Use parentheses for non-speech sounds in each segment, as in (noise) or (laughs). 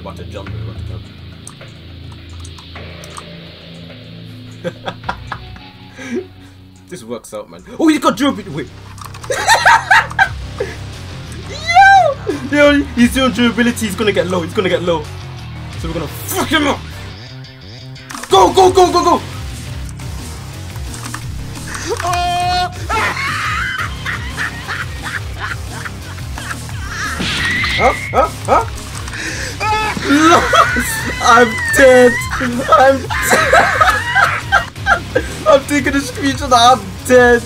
about to jump. We're about to jump. (laughs) this works out, man. Oh, he got durability. Wait. (laughs) Yo! Yo, he's doing durability. He's gonna get low. He's gonna get low. So we're gonna fuck him up. Go, go, go, go, go. (laughs) Huh? Huh? Huh? (laughs) I'm dead. I'm dead. (laughs) I'm taking a screenshot. I'm dead.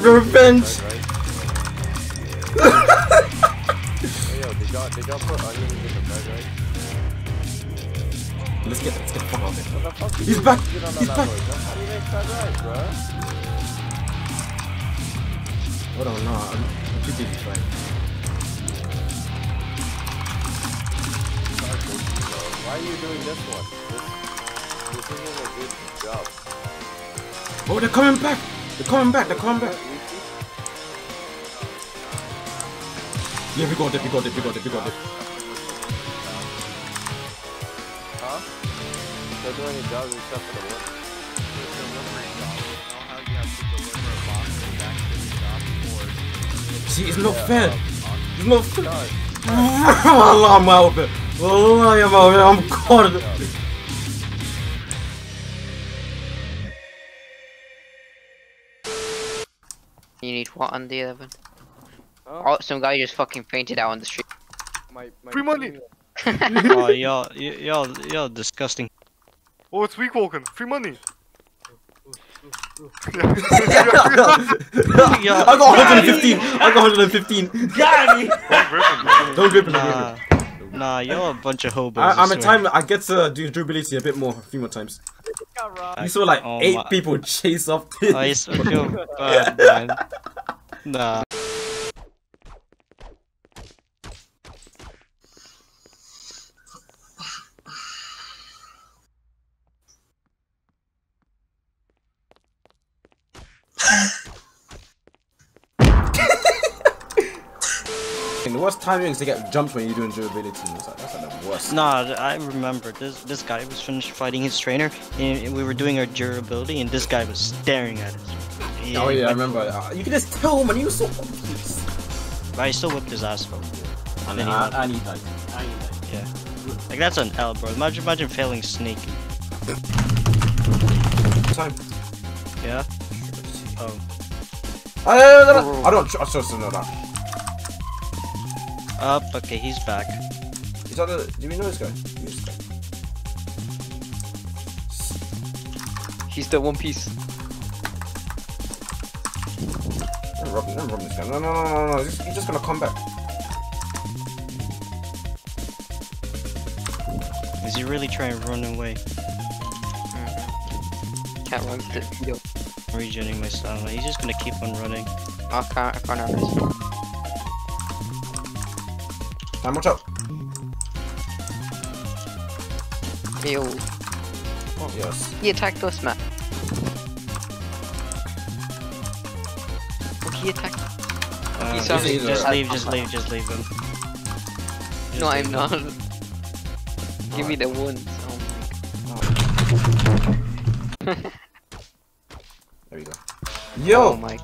Revenge. (laughs) Let's get let's get the fuck out of here. He's back. He's back. Hold on, no, I'm, I'm too busy trying. Why are you doing this one? This, this isn't a good job. Oh, they're coming back. They're coming back. They're coming back. Yeah, we got it. We got it. We got it. We got it. Huh? They're doing a job except for the work. See, it's not fair. Um, it's not fair. (laughs) Allah, I'm out of it. Allah, I'm out of it. You need what on the 11? Huh? Oh, some guy just fucking fainted out on the street. My, my Free money. (laughs) oh, y'all, y'all, y'all disgusting. Oh, it's weak walking. Free money. (laughs) I got 115. I got 115. Don't grip him. Don't grip Nah, him. Nah, y'all a bunch of hobos. I, I'm swear. a time. I get to do durability a bit more, a few more times. You saw like Oh eight my- people chase off. I used to feel (laughs) bad, man. Nah. (laughs) the worst timing is to get jumped when you're doing durability. It's like, that's like the worst. Nah, I remember this. This guy was finished fighting his trainer, and we were doing our durability, and this guy was staring at us. Oh yeah, I remember. Uh, you can just tell, man. You were so obvious. But I still whipped his ass though. I, he I. I need that. I need that. Yeah. Like that's an L, bro. Imagine, imagine failing Snake. Time. Yeah. Oh. I, I, don't- I don't tr- trust him that. Up. Okay, he's back. Is that the, do we know this guy? Who is this guy? He's the One Piece. I'm robbing, I'm robbing this guy. No, no, no, no, no. He's just, he's just gonna come back. Is he really trying to run away? Mm-hmm. Can't run to the video. Regenerating my stamina. He's just gonna keep on running. I can't, I can't have this. Time, watch out. Yo, Yes. he attacked us, man. Oh, he attacked. Uh, He's on- just, just leave, just leave, just leave him. Just No, leave I'm him. not. (laughs) Give me the ones. Oh my. There we go. Oh Yo! my.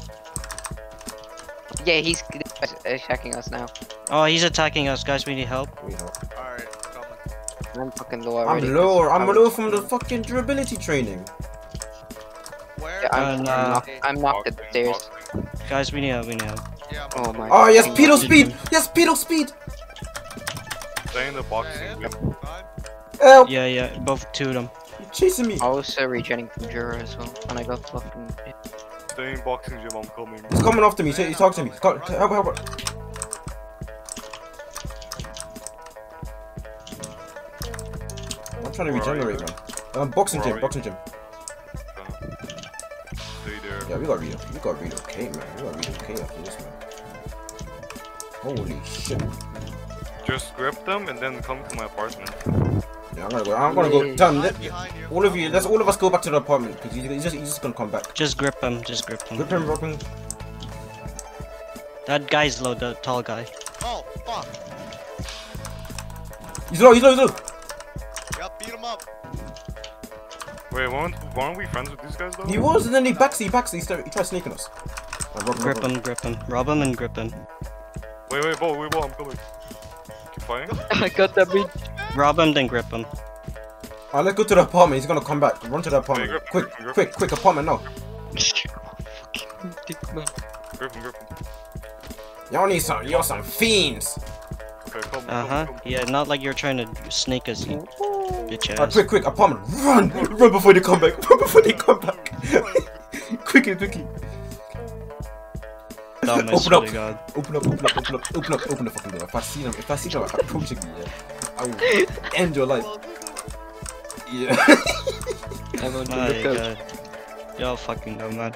Yeah, he's attacking us now. Oh, he's attacking us, guys. We need help. We help. Alright. I'm fucking low I'm already. low. I'm I was- low from the fucking durability training. Where? Yeah, I'm, Uh, I'm, nah. knocked, I'm knocked at the stairs. Guys, we need help. We need help. Yeah, Oh my. Oh, yes, fucking pedo speed! Yes, pedo speed! staying in the boxing gym. Help! Yeah, yeah. Both two of them. You're chasing me. I was uh, regenerating from Jura as well, and I got fucking. Stay in boxing gym, I'm coming. He's coming after me. He's talking to me. Co- Help, help, help. Trying to Where are regenerate, you? man. Um, boxing Where are gym, boxing gym. Stay there. Yeah, we got real. We got relocate, man. We got relocate after this, man. Holy shit. Just grab them and then come to my apartment. Yeah, I'm gonna go. I'm gonna go. Yeah. Tell. All of you, let's all of us go back to the apartment because he's, he's just he's just gonna come back. Just grip him. Just grip him. Grip him, rope him. That guy's low. The tall guy. Oh, fuck. He's low, he's low, he's low. Wait, weren't, weren't we friends with these guys though? He was, and then he backs, he backs, he, started, he tried sneaking us. Oh, rob, Grip rob, rob. him, grip him. Rob him and grip him. Wait, wait, Bo, wait, Bo, I'm coming. Keep fighting. (laughs) I got that beat. Rob him, then grip him. Alright, let's go to the apartment. He's gonna come back. Run to the apartment. grip, Quick, grip, grip. quick, quick, apartment now. Dick man. Grip him, grip him. Y'all need some, y'all some fiends. Okay, come, Uh come, huh. come. Yeah, not like you're trying to snake us, you bitch Alright, ass. quick, quick, apartment. Run, run before they come back. (laughs) Run before they come back. (laughs) quickly, quickly. Dumb, (laughs) Open up. God. Open up, open up, open up, open up, open the fucking door. If I see them, if I see them approaching me, yeah, I will end your life. Yeah. Everyone to My look out. God. Y'all fucking dumb, man.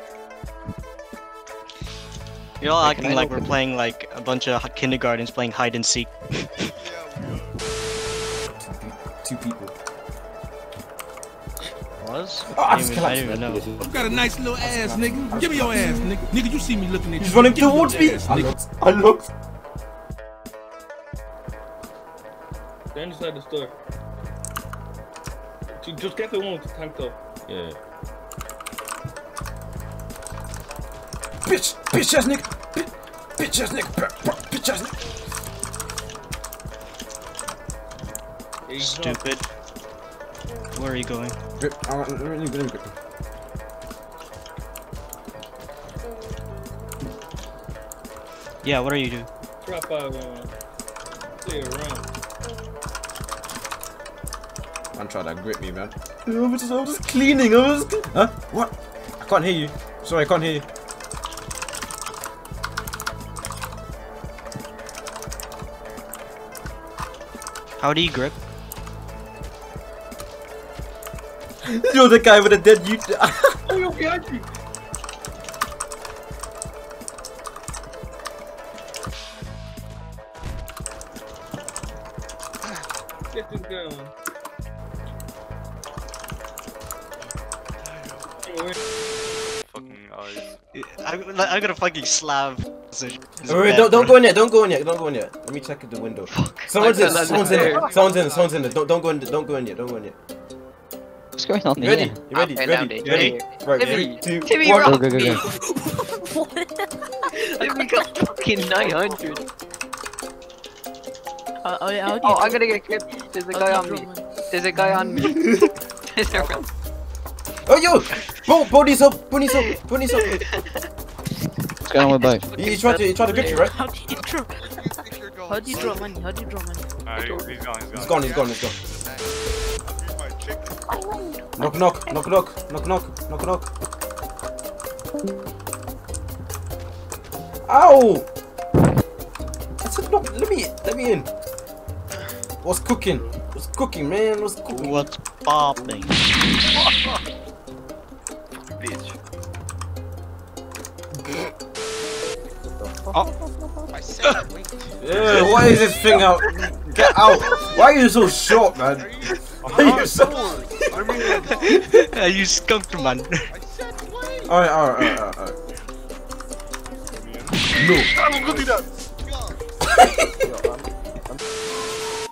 You're all acting like we're playing like a bunch of kindergartens playing hide and seek. Yeah, we are. Two people. Was? Oh, I I just didn't even, I didn't collapsed. even know. You got a nice little ass, nigga. Give me your ass, nigga. Nigga, you see me looking at you. He's running Give towards your me. ass, I nigga. looked. I looked. They're inside the store. Just get the one with the tank top. Yeah. Bitch, bitch ass nigga. Bitch, bitch ass nigga. Bro, bro, Bitch ass nigga. Stupid. Where are you going? Grip. I want. Let me, let me grip. him. Yeah, what are you doing? Trap out, man. Stay around. Man, try to grip me, man. I was just, I was just cleaning. I was. Huh? What? I can't hear you. Sorry, I can't hear you. How do you grip? (laughs) You're the guy with the dead you. Oh, you're behind me! Get this (laughs) guy on. Fucking eyes. I'm, I'm gonna fucking slap. Wait, wait, don't, don't go in yet. Don't go in yet. Don't go in yet. Let me check the window. Fuck. Someone's I in. fell Someone's in. under it. Someone's in. Someone's in. it. Don't don't go in. Don't go in yet. Don't go in yet. What's going on ready? here? You ready? Okay, You now ready? You ready? Right. Timmy, Three, two, Timmy, one. rock Go, go, me! go, (laughs) Timmy got fucking 900. Uh, oh, yeah, Oh, I'm gonna get clipped. There's a guy on me. There's a guy on me. There's a guy. Oh yo! Bo, bodies up. Bodies up. Bodies up. What's going on with bike? He, he tried to. He tried to grip you, right? How do you draw? Where do you think you're going? How do you draw money? How do you draw money? Alright, he's gone, he's He's gone. gone. He's gone. He's gone. I'll be my chicken. Knock, knock, knock, knock, knock, knock, knock, knock. Ow! I said, knock, let me, let me in. What's cooking? What's cooking, man? What's cooking? What's popping? Bitch. Oh. I said. Yeah, why is this thing out? Get out! Why are you so short, man? Why are you so? I (laughs) mean, you skunked, man. I said wait. Alright, alright, alright, alright. No. Go. (laughs)